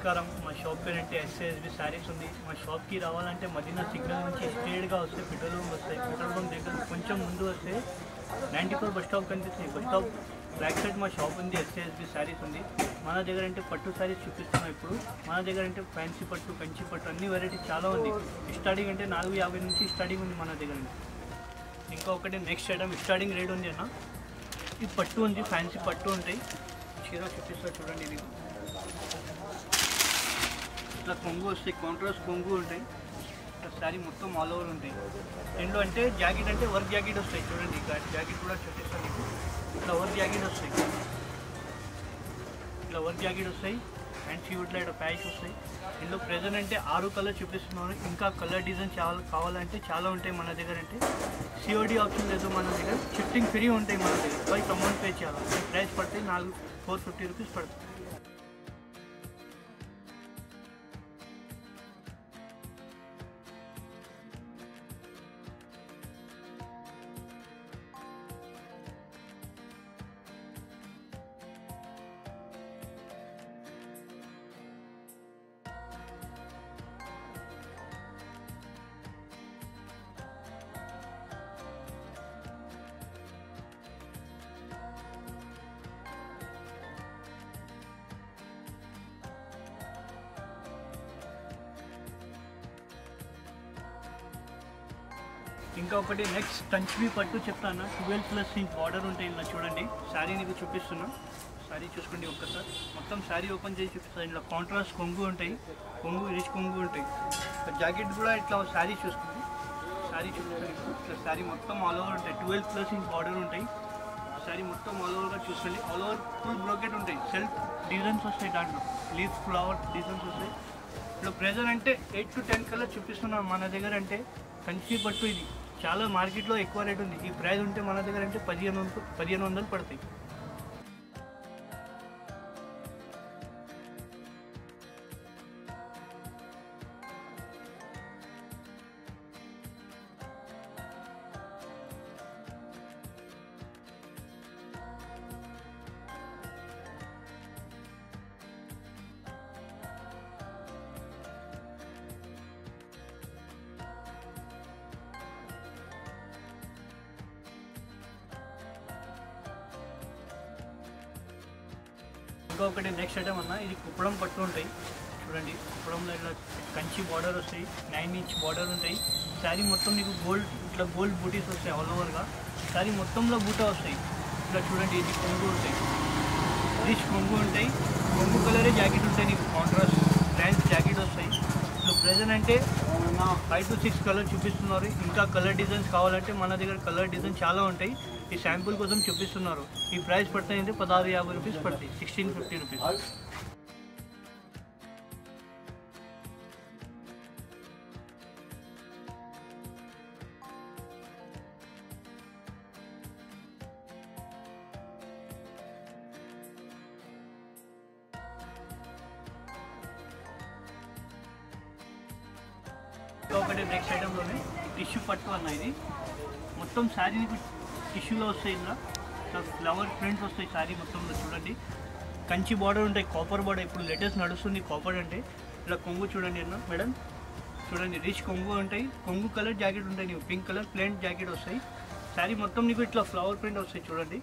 నమస్కారం. మా షాప్ పేరంటే ఎస్ఏఎస్బి శారీస్ ఉంది. మా షాప్కి రావాలంటే మదీనా సిగ్నల్ నుంచి స్ట్రేట్గా వస్తే పెట్రోల్ బంక్ వస్తాయి. పెట్రోల్ బంక్ దగ్గర కొంచెం ముందు వస్తే నైంటీ ఫోర్ బస్ స్టాప్ కనిపిస్తుంది బస్ స్టాప్ బ్యాక్ సైడ్ మా షాప్ ఉంది. ఎస్ఏఎస్బి శారీస్ ఉంది. మన దగ్గర అంటే పట్టు శారీస్ చూపిస్తున్నాం ఇప్పుడు. మన దగ్గర అంటే ఫ్యాన్సీ పట్టు కంచి పట్టు అన్ని వెరైటీ చాలా ఉంది. స్టార్టింగ్ అంటే నాలుగు యాభై నుంచి స్టార్టింగ్ ఉంది మన దగ్గర ఇంకా ఒకటి నెక్స్ట్ ఐటమ్ స్టార్టింగ్ రేట్ ఉంది అన్న. ఇది పట్టు ఉంది ఫ్యాన్సీ పట్టు ఉంటాయి. చీర చూపిస్తారు చూడండి ఇది. ఇట్లా కొంగు వస్తాయి కాంట్రాస్ట్ కొంగు ఉంటాయి. ఇట్లా శారీ మొత్తం ఆల్ ఓవర్ ఉంటాయి. రెండు అంటే జాకెట్ అంటే వర్క్ జాకెట్ వస్తాయి చూడండి. జాకెట్ కూడా చూపిస్తాను మీకు. ఇట్లా వర్క్ జాకెట్ వస్తాయి. ఇట్లా వర్క్ జాకెట్ వస్తాయి. అండ్ సీవుడ్లో ఇట్లా ప్యాచ్ వస్తాయి. ఇందులో ప్రెజెంట్ అంటే ఆరు కలర్ చూపిస్తున్నాను. ఇంకా కలర్ డిజైన్ చాలా కావాలంటే చాలా ఉంటాయి మన దగ్గర అంటే. సిఓడి ఆప్షన్ లేదు మన దగ్గర. షిఫ్టింగ్ ఫ్రీ ఉంటాయి మన దగ్గర. బైక్ అమౌంట్ పే చేయాలి. ప్రైస్ పడితే నాలుగు ఫోర్ ఫిఫ్టీ రూపీస్ పడుతుంది. ఇంకా ఒకటి నెక్స్ట్ కంచివి పట్టు చెప్తాను. ట్వెల్వ్ ప్లస్ ఇంచ్ బార్డర్ ఉంటాయి ఇలా చూడండి. శారీ నీకు చూపిస్తున్నా. శారీ చూసుకోండి ఒక్కసారి. మొత్తం శారీ ఓపెన్ చేసి చూపిస్తాను ఇలా కాంట్రాస్ట్ కొంగు ఉంటాయి. కొంగు రిచ్ కొంగు ఉంటాయి. జాకెట్ కూడా ఇట్లా శారీ చూసుకోండి. శారీ చూసుకుంటే ఇట్లా శారీ మొత్తం ఆల్ ఓవర్ ఉంటాయి. ట్వెల్వ్ ప్లస్ ఇంచ్ బార్డర్ ఉంటాయి. శారీ మొత్తం ఆల్ ఓవర్గా చూసుకోండి. ఆల్ ఓవర్ ఫుల్ బ్రోకెట్ ఉంటాయి. సెల్ఫ్ డిజైన్స్ వస్తాయి దాంట్లో. లీఫ్ ఫ్లవర్ డిజైన్స్ వస్తాయి. ఇప్పుడు ప్రెజర్ అంటే ఎయిట్ టు టెన్ కల్లా చూపిస్తున్నాం మన దగ్గర అంటే కంచి పట్టు ఇది. చాలా మార్కెట్లో ఎక్కువ రేట్ ఉంది. ఈ ప్రైస్ ఉంటే మన దగ్గర అంటే పదిహేను వందలు పదిహేను వందలు పడతాయి. ఇంకొకటి నెక్స్ట్ ఐటమ్ అన్న ఇది కుప్పడం పట్టు ఉంటాయి. చూడండి కుప్పడంలో ఇట్లా కంచి బార్డర్ వస్తాయి నైన్ ఇంచ్ బార్డర్ ఉంటాయి. శారీ మొత్తం నీకు గోల్డ్ ఇట్లా గోల్డ్ బూటీస్ వస్తాయి ఆల్ ఓవర్గా శారీ మొత్తంలో బూటా వస్తాయి. ఇట్లా చూడండి ఇది కొంగు ఉంటాయి. రిచ్ కొంగు ఉంటాయి. కొంగు కలరే జాకెట్ ఉంటాయి నీకు కాంట్రాస్ట్ బ్రాండ్ జాకెట్ వస్తాయి. ఇప్పుడు ప్రెజెంట్ అంటే ఫైవ్ టు సిక్స్ కలర్ చూపిస్తున్నారు. ఇంకా కలర్ డిజైన్స్ కావాలంటే మన దగ్గర కలర్ డిజైన్ చాలా ఉంటాయి. ఈ శాంపుల్ కోసం చూపిస్తున్నారు. ఈ ప్రైస్ పడతాయి అంటే పదహారు యాభై రూపీస్ పడతాయి సిక్స్టీన్ ఫిఫ్టీ రూపీస్ ఒకటి నెక్స్ట్ ఐటెంలోనే టిష్యూ పట్టు అన్న ఇది మొత్తం శారీ నీకు టిష్యూలో వస్తాయి ఇందులో. ఇట్లా ఫ్లవర్ ప్రింట్స్ వస్తాయి శారీ మొత్తంలో చూడండి. కంచి బార్డర్ ఉంటాయి కాపర్ బార్డర్ ఇప్పుడు లేటెస్ట్ నడుస్తుంది కాపర్ అంటే. ఇలా కొంగు చూడండి అన్న మేడం చూడండి రిచ్ కొంగు ఉంటాయి. కొంగు కలర్ జాకెట్ ఉంటాయి నీకు పింక్ కలర్ ప్లెయిన్ జాకెట్ వస్తాయి. శారీ మొత్తం నీకు ఇట్లా ఫ్లవర్ ప్రింట్ వస్తాయి చూడండి.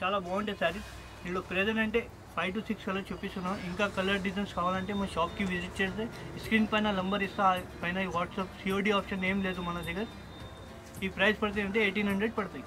చాలా బాగుంటాయి శారీ దీంట్లో ప్రెజెంట్ అంటే ఫైవ్ టు సిక్స్ కలర్ చూపిస్తున్నాం. ఇంకా కలర్ డిజైన్స్ కావాలంటే మా షాప్కి విజిట్ చేస్తే స్క్రీన్ పైన నంబర్ ఇస్తా. పైన వాట్సాప్ సిఓడి ఆప్షన్ ఏం లేదు మన దగ్గర. ఈ ప్రైస్ పడతాయి అంటే ఎయిటీన్ హండ్రెడ్ పడతాయి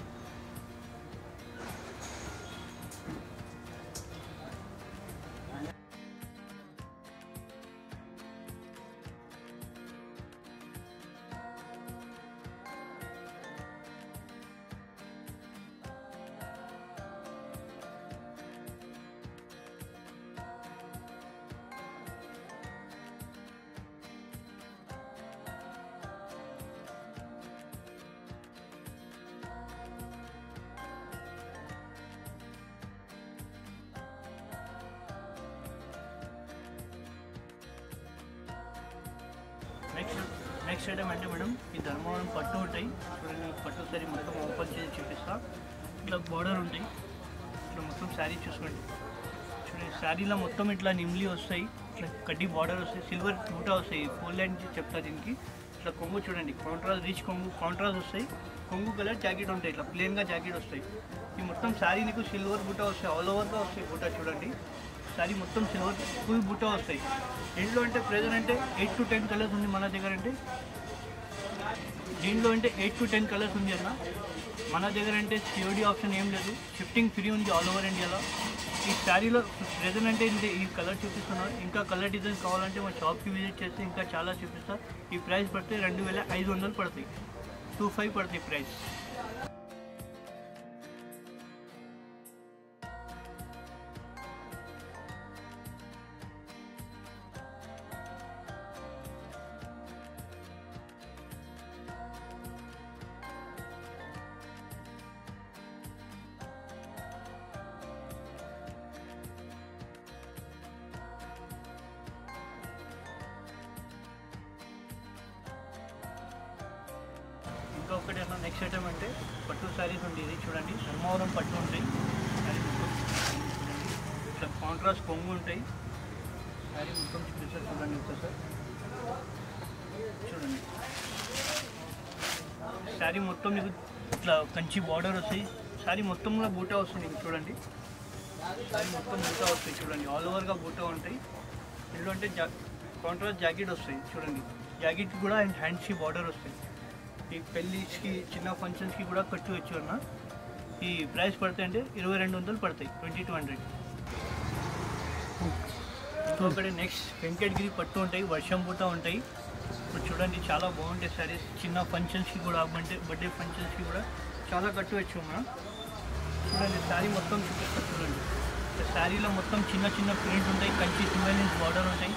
నెక్స్ట్ నెక్స్ట్ ఐటమ్ అంటే మేడం ఈ ధర్మవరం పట్టు ఉంటాయి. చూడండి పట్టు సారీ మొత్తం ఓపెన్ చేసి చూపిస్తా. ఇట్లా బార్డర్ ఉంటాయి. ఇట్లా మొత్తం శారీ చూసుకోండి. చూడండి శారీలో మొత్తం ఇట్లా నిమ్లీ వస్తాయి. ఇట్లా కడ్డీ బార్డర్ వస్తాయి. సిల్వర్ బూటా వస్తాయి. ఫోర్ లైన్ చెప్తారు దీనికి. ఇట్లా కొంగు చూడండి కాంట్రాస్ట్ రీచ్ కొంగు కాంట్రాస్ట్ వస్తాయి. కొంగు కలర్ జాకెట్ ఉంటాయి. ఇట్లా ప్లెయిన్గా జాకెట్ వస్తాయి. ఈ మొత్తం శారీ నీకు సిల్వర్ బూటా వస్తాయి. ఆల్ ఓవర్గా వస్తాయి బూటా చూడండి. శారీ మొత్తం సిల్వర్ ఫుల్ బుట్ట వస్తాయి. ఎండ్లో అంటే ప్రెజెంట్ అంటే ఎయిట్ టు టెన్ కలర్స్ ఉంది మన దగ్గర అంటే. దీంట్లో అంటే ఎయిట్ టు టెన్ కలర్స్ ఉంది అన్న. మన దగ్గర అంటే సిఓడి ఆప్షన్ ఏం లేదు. షిఫ్టింగ్ ఫ్రీ ఉంది ఆల్ ఓవర్ ఇండియాలో ఈ శారీలో ప్రెజెంట్ అంటే ఇది ఈ కలర్ చూపిస్తున్నారు ఇంకా కలర్ డిజైన్ కావాలంటే మా షాప్కి విజిట్ చేస్తే ఇంకా చాలా చూపిస్తారు ఈ ప్రైస్ పడితే రెండు వేల ఐదు వందలు పడతాయి. టూ ఫైవ్ పడతాయి ప్రైస్ ఇంకా ఒకటి అన్న నెక్స్ట్ ఐటమ్ అంటే పట్టు శారీస్ ఉంది ఇది చూడండి. ధర్మవరం పట్టు ఉంటాయి శారీ ఇట్లా కాంట్రాస్ట్ కొంగు ఉంటాయి. శారీ మొత్తం చూపిస్తారు చూడండి ఇంకా సార్. చూడండి. శారీ మొత్తం మీకు ఇట్లా కంచి బార్డర్ వస్తాయి. శారీ మొత్తం కూడా బూటా వస్తుంది మీకు చూడండి. శారీ మొత్తం బూటా వస్తాయి చూడండి. ఆల్ ఓవర్గా బూటా ఉంటాయి. ఎందుకంటే జా కాంట్రాస్ట్ జాకెట్ వస్తాయి చూడండి. జాకెట్ కూడా అండ్ హ్యాండ్స్కి బార్డర్ వస్తాయి. ఈ పెళ్ళికి చిన్న ఫంక్షన్స్కి కూడా కట్టుకోవచ్చు అన్న. ఈ ప్రైస్ పడతాయి అంటే ఇరవై రెండు వందలు పడతాయి ట్వంటీ టూ హండ్రెడ్ ఇంకొకటి నెక్స్ట్ వెంకటగిరి పట్టు ఉంటాయి వర్షం పూట ఉంటాయి. ఇప్పుడు చూడండి చాలా బాగుంటాయి సారీస్ చిన్న ఫంక్షన్స్కి కూడా అంటే బర్త్డే ఫంక్షన్స్కి కూడా చాలా కట్టుకోవచ్చు మనం చూడండి శారీ మొత్తం చూపిస్తారు చూడండి. శారీలో మొత్తం చిన్న చిన్న ప్రింట్ ఉంటాయి కంచి సింగల్ ఇంచ్ బార్డర్ ఉంటాయి.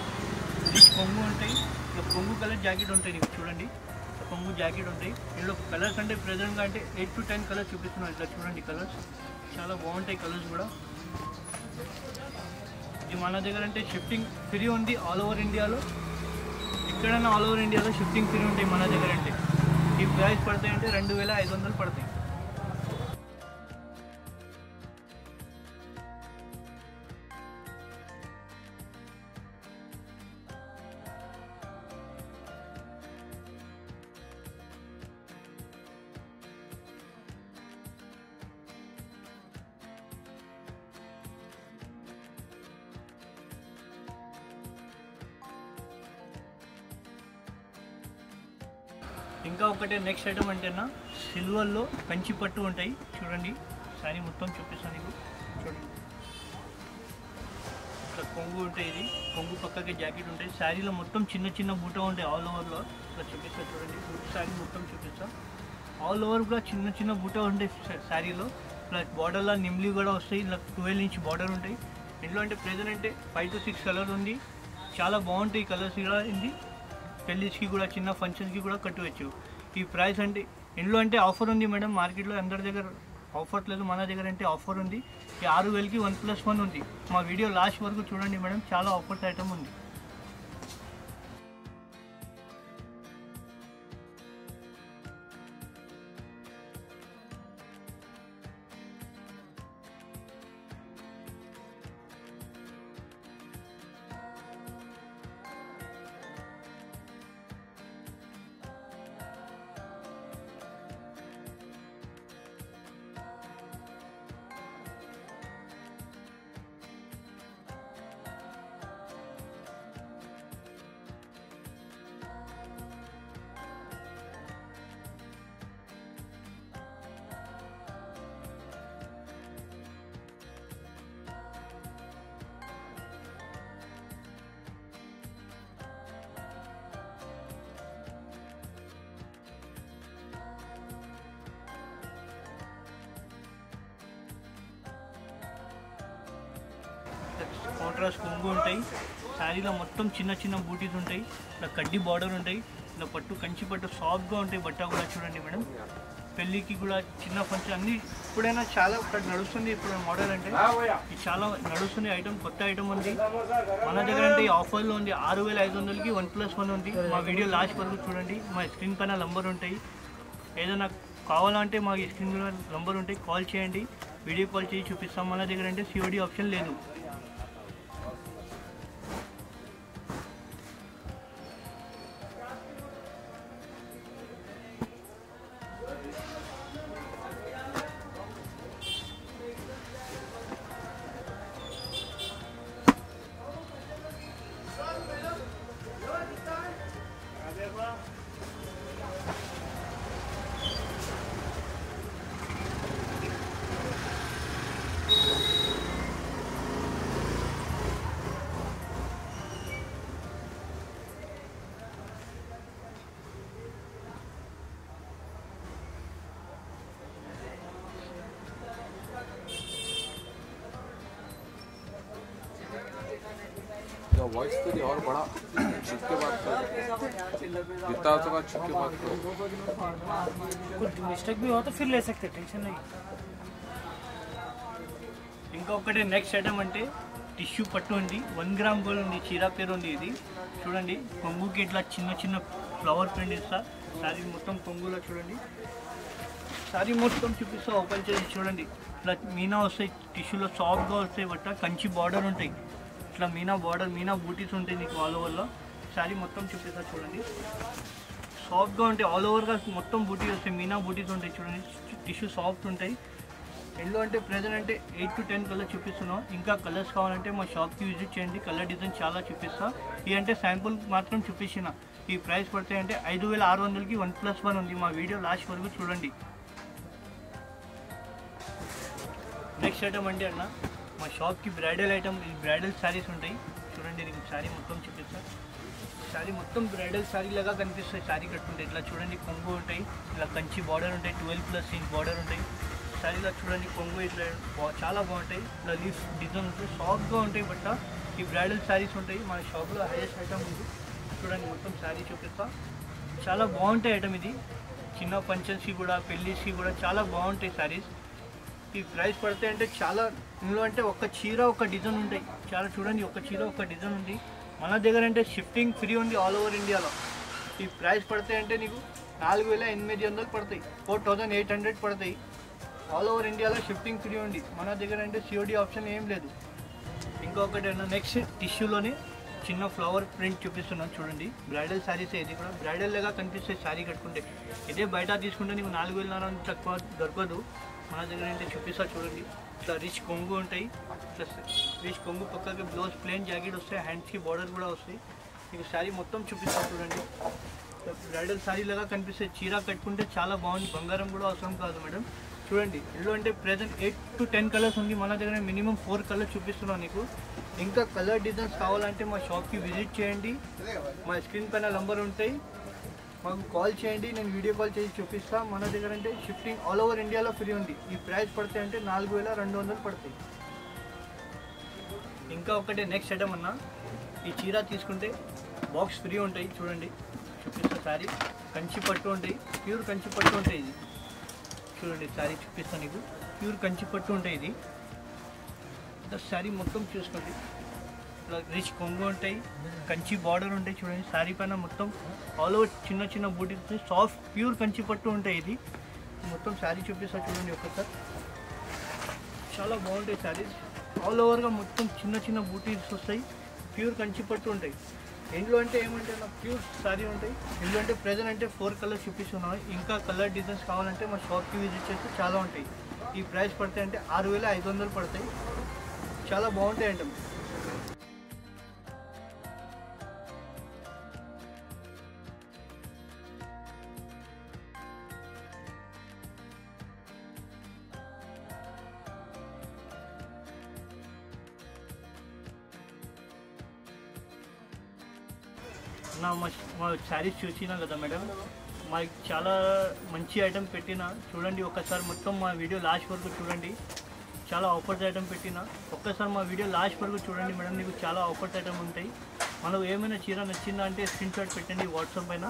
రిచ్ కొంగు ఉంటాయి ఇక కొంగు కలర్ జాకెట్ ఉంటాయి నీకు చూడండి. కొంగు జాకెట్ ఉంటాయి. ఇందులో కలర్స్ అంటే ప్రెజెంట్గా అంటే ఎయిట్ టు టెన్ కలర్స్ చూపిస్తున్నాను ఇట్లా చూడండి కలర్స్ చాలా బాగుంటాయి కలర్స్ కూడా. ఇది మన దగ్గర అంటే షిఫ్టింగ్ ఫ్రీ ఉంది ఆల్ ఓవర్ ఇండియాలో ఎక్కడైనా ఆల్ ఓవర్ ఇండియాలో షిఫ్టింగ్ ఫ్రీ ఉంటాయి మన దగ్గర అంటే. ఈ ప్రైస్ పడతాయి అంటే రెండు వేల ఐదు వందలు పడతాయి. ఇంకా ఒకటే నెక్స్ట్ ఐటమ్ అంటేనా సిల్వర్లో కంచి పట్టు ఉంటాయి. చూడండి శారీ మొత్తం చూపిస్తాను నీకు చూడండి. ఇక్కడ కొంగు ఉంటాయి ఇది. కొంగు పక్కకి జాకెట్ ఉంటాయి. శారీలో మొత్తం చిన్న చిన్న బూట ఉంటాయి ఆల్ ఓవర్లో ఇట్లా చూపిస్తాను చూడండి. శారీ మొత్తం చూపిస్తాను ఆల్ ఓవర్ కూడా చిన్న చిన్న బూట ఉంటాయి శారీలో. ప్లస్ బార్డర్లో నిమ్లీ కూడా వస్తాయి. ఇలా ట్వెల్వ్ ఇంచ్ బార్డర్ ఉంటాయి. ఇంట్లో అంటే ప్రెజెంట్ అంటే ఫైవ్ టు సిక్స్ కలర్ ఉంది. చాలా బాగుంటాయి కలర్స్ కూడా. ఇది పెళ్ళికి కూడా చిన్న ఫంక్షన్స్కి కూడా కట్టవచ్చు ఈ ప్రైస్ అంటే ఇంట్లో అంటే ఆఫర్ ఉంది మేడం మార్కెట్లో అందరి దగ్గర ఆఫర్ లేదు మన దగ్గర అంటే ఆఫర్ ఉంది. ఈ ఆరు వేలకి వన్ ప్లస్ వన్ ఉంది. మా వీడియో లాస్ట్ వరకు చూడండి మేడం చాలా ఆఫర్స్ ఐటమ్ ఉంది. కాంట్రాస్ట్ కొంగు ఉంటాయి. శారీలో మొత్తం చిన్న చిన్న బూటీస్ ఉంటాయి. ఇలా కడ్డీ బార్డర్ ఉంటాయి. ఇలా పట్టు కంచి పట్టు సాఫ్ట్గా ఉంటాయి. బట్ట కూడా చూడండి మేడం. పెళ్ళికి కూడా చిన్న ఫంక్షన్ అన్ని ఇప్పుడైనా చాలా ఇక్కడ నడుస్తుంది ఇప్పుడు మోడల్ అంటే. ఇది చాలా నడుస్తుంది ఐటమ్ కొత్త ఐటమ్ ఉంది. మన దగ్గర అంటే ఆఫర్లో ఉంది. ఆరు వేల ఐదు వందలకి వన్ ప్లస్ వన్ ఉంది. మా వీడియో లాస్ట్ వరకు చూడండి. మా స్క్రీన్ పైన నంబర్ ఉంటాయి. ఏదైనా కావాలంటే మా స్క్రీన్ నంబర్ ఉంటాయి. కాల్ చేయండి. వీడియో కాల్ చేసి చూపిస్తాం. మన దగ్గర అంటే సిఓడి ఆప్షన్ లేదు. वॉइस तो नहीं और बड़ा छिप के बात कर जितना हो सका छिप के बात करो कुछ मिस्टेक भी हो तो फिर ले सकते टेंशन नहीं ఇంకొకటి నెక్స్ట్ ఐటమ్ అంటే టిష్యూ పట్టు ఉంది వన్ గ్రామ్ గోల్డ్ ఉంది చీరా పేరు ఉంది ఇది చూడండి కొంగుకి ఇట్లా చిన్న చిన్న ఫ్లవర్ ప్రింట్ ఇస్తా సారీ మొత్తం కొంగులో చూడండి సారీ మొత్తం చూపిస్తా ఓపెన్ చేసి చూడండి ఇట్లా మీనా వస్తాయి టిష్యూలో సాఫ్ట్గా వస్తాయి బట్ట కంచి బార్డర్ ఉంటాయి ఇట్లా మీనా బార్డర్ మీనా బూటీస్ ఉంటాయి నీకు ఆల్ ఓవర్లో శారీ మొత్తం చూపిస్తా చూడండి. సాఫ్ట్గా ఉంటాయి ఆల్ ఓవర్గా మొత్తం బూటీ వస్తాయి. మీనా బూటీస్ ఉంటాయి చూడండి. టిష్యూ సాఫ్ట్ ఉంటాయి. ఎల్లో అంటే ప్రజెంట్ అంటే ఎయిట్ టు టెన్ కలర్ చూపిస్తున్నాం. ఇంకా కలర్స్ కావాలంటే మా షాప్కి విజిట్ చేయండి. కలర్ డిజైన్ చాలా చూపిస్తాం. ఇవి అంటే శాంపుల్ మాత్రం చూపించిన. ఈ ప్రైస్ పడితే అంటే ఐదు వేల ఆరు వందలకి వన్ ప్లస్ వన్ ఉంది. మా వీడియో లాస్ట్ వరకు చూడండి. నెక్స్ట్ ఐటమ్ అండి అన్న. మా షాప్కి బ్రైడల్ ఐటమ్ ఈ బ్రైడల్ శారీస్ ఉంటాయి. చూడండి నీకు శారీ మొత్తం చూపిస్తాను శారీ మొత్తం బ్రైడల్ శారీ లాగా కనిపిస్తాయి. శారీ కట్టుకుంటే ఇట్లా చూడండి కొంగు ఉంటాయి. ఇలా కంచి బార్డర్ ఉంటాయి. ట్వెల్వ్ ప్లస్ ఇంచ్ బార్డర్ ఉంటాయి. శారీలో చూడండి కొంగు ఇట్లా చాలా బాగుంటాయి. ఇట్లా లీఫ్ డిజైన్ ఉంటాయి. సాఫ్ట్గా ఉంటాయి బట్ ఈ బ్రైడల్ శారీస్ ఉంటాయి. మన షాప్లో హైయెస్ట్ ఐటమ్ ఉంది. చూడండి మొత్తం శారీ చూపిస్తా. చాలా బాగుంటాయి ఐటమ్ ఇది. చిన్న ఫంక్షన్స్కి కూడా పెళ్ళిస్కి కూడా చాలా బాగుంటాయి శారీస్. ఈ ప్రైస్ పడితే అంటే చాలా ఇందులో అంటే ఒక చీర ఒక డిజైన్ ఉంటాయి. చాలా చూడండి ఒక చీర ఒక డిజైన్ ఉంది. మన దగ్గర అంటే షిఫ్టింగ్ ఫ్రీ ఉంది ఆల్ ఓవర్ ఇండియాలో ఈ ప్రైస్ పడితే అంటే నీకు నాలుగు వేల ఎనిమిది వందలు పడతాయి. ఫోర్ థౌజండ్ ఎయిట్ హండ్రెడ్ పడతాయి. ఆల్ ఓవర్ ఇండియాలో షిఫ్టింగ్ ఫ్రీ ఉంది. మన దగ్గర అంటే సిఓడి ఆప్షన్ ఏం లేదు. ఇంకొకటి నెక్స్ట్ టిష్యూలోనే చిన్న ఫ్లవర్ ప్రింట్ చూపిస్తున్నాను చూడండి. బ్రైడల్ శారీస్ ఇది కూడా బ్రైడల్ లాగా శారీ కట్టుకుంటే. ఇదే బయట తీసుకుంటే నీకు నాలుగు వేల తక్కువ దొరకదు. మన దగ్గర అంటే చూపిస్తా చూడండి. ఇట్లా రిచ్ కొంగు ఉంటాయి. ప్లస్ రిచ్ కొంగు పక్కకి బ్లౌజ్ ప్లెయిన్ జాకెట్ వస్తాయి. హ్యాండ్స్కి బార్డర్ కూడా వస్తాయి. మీకు శారీ మొత్తం చూపిస్తా చూడండి. బ్రైడల్ శారీ లాగా కనిపిస్తే చీర కట్టుకుంటే చాలా బాగుంది. బంగారం కూడా అవసరం కాదు మేడం. చూడండి ఎల్లో అంటే present eight to ten colours ఉంది. మన దగ్గర మినిమం ఫోర్ కలర్స్ చూపిస్తున్నాను నీకు ఇంకా కలర్ డిజైన్స్ కావాలంటే మా షాప్కి విజిట్ చేయండి. మా స్క్రీన్ పైన నంబర్ ఉంటాయి. మాకు కాల్ చేయండి నేను వీడియో కాల్ చేసి చూపిస్తాను మన దగ్గర అంటే షిఫ్టింగ్ ఆల్ ఓవర్ ఇండియాలో ఫ్రీ ఉంది. ఈ ప్రైస్ పడతాయి అంటే నాలుగు వేల రెండు వందలు పడతాయి ఇంకా ఒకటి నెక్స్ట్ ఐటమ్ అన్న. ఈ చీర తీసుకుంటే బాక్స్ ఫ్రీ ఉంటాయి చూడండి. చూపిస్తా శారీ కంచి పట్టు ఉంటాయి. ప్యూర్ కంచి పట్టు ఉంటాయి ఇది. చూడండి శారీ చూపిస్తాను నీకు. ప్యూర్ కంచి పట్టు ఉంటాయి ఇది. శారీ మొత్తం చూసుకోండి. రిచ్ కొంగు ఉంటాయి కంచి బార్డర్ ఉంటాయి చూడండి శారీ పైన మొత్తం ఆల్ ఓవర్ చిన్న చిన్న బూటీస్ సాఫ్ట్ ప్యూర్ కంచి పట్టు ఉంటాయి ఇది. మొత్తం శారీ చూపిస్తా చూడండి ఒకసారి చాలా బాగుంటాయి శారీస్ ఆల్ ఓవర్గా మొత్తం చిన్న చిన్న బూటీస్ వస్తాయి ప్యూర్ కంచి పట్టు ఉంటాయి. ఇందులో అంటే ఏమంటే నాకు ప్యూర్ శారీ ఉంటాయి. ఇందులో అంటే ప్రెజెంట్ అంటే ఫోర్ కలర్స్ చూపిస్తున్నాయి ఇంకా కలర్ డిజైన్స్ కావాలంటే మా షాప్కి విజిట్ చేస్తే చాలా ఉంటాయి. ఈ ప్రైస్ పడతాయి అంటే ఆరు వేల ఐదు వందలు పడతాయి. చాలా బాగుంటాయి అంటే నా మా మా శారీస్ చూసినా కదా మేడం? మాకు చాలా మంచి ఐటమ్ పెట్టిన. చూడండి ఒక్కసారి మొత్తం మా వీడియో లాస్ట్ వరకు చూడండి. చాలా ఆఫర్స్ ఐటమ్ పెట్టిన. ఒక్కసారి మా వీడియో లాస్ట్ వరకు చూడండి మేడం నీకు చాలా ఆఫర్స్ ఐటమ్ ఉంటాయి. మనకు ఏమైనా చీర నచ్చిందా అంటే స్క్రీన్ షాట్ పెట్టండి వాట్సాప్ పైన.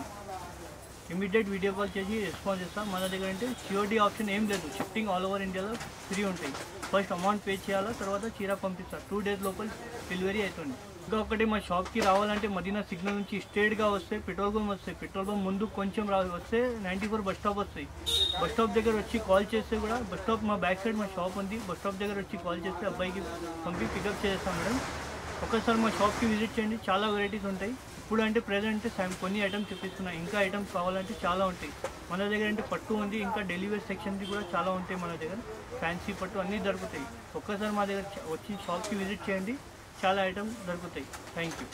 ఇమీడియట్ వీడియో కాల్ చేసి రెస్పాన్స్ చేస్తాం. మన దగ్గర అంటే సిఓడి ఆప్షన్ ఏం లేదు. షిఫ్టింగ్ ఆల్ ఓవర్ ఇండియాలో ఫ్రీ ఉంటాయి. ఫస్ట్ అమౌంట్ పే చేయాలా? తర్వాత చీర పంపిస్తారు టూ డేస్ లోపల డెలివరీ అవుతుంది ఇంకా ఒకటి మా షాప్కి రావాలంటే మదీనా సిగ్నల్ నుంచి స్ట్రేట్గా వస్తే పెట్రోల్ బంక్ వస్తాయి పెట్రోల్ బంక్ ముందు కొంచెం రా వస్తే నైంటీ ఫోర్ బస్ స్టాప్ వస్తాయి. బస్ స్టాప్ దగ్గర వచ్చి కాల్ చేస్తే కూడా బస్ స్టాప్ మా బ్యాక్ సైడ్ మా షాప్ ఉంది. బస్ స్టాప్ దగ్గర వచ్చి కాల్ చేస్తే అబ్బాయికి పంపి పికప్ చేస్తాం మేడం. ఒకసారి మా షాప్కి విజిట్ చేయండి. చాలా వెరైటీస్ ఉంటాయి. ఇప్పుడు అంటే ప్రెజెంట్ కొన్ని ఐటమ్స్ చూపిస్తున్నాయి ఇంకా ఐటమ్స్ కావాలంటే చాలా ఉంటాయి. మన దగ్గర అంటే పట్టు ఉంది. ఇంకా డెలివరీ సెక్షన్కి కూడా చాలా ఉంటాయి మన దగ్గర. ఫ్యాన్సీ పట్టు అన్నీ దొరుకుతాయి. ఒక్కసారి మా దగ్గర వచ్చి షాప్కి విజిట్ చేయండి. చాలా ఐటమ్స్ దొరుకుతాయి థ్యాంక్ యూ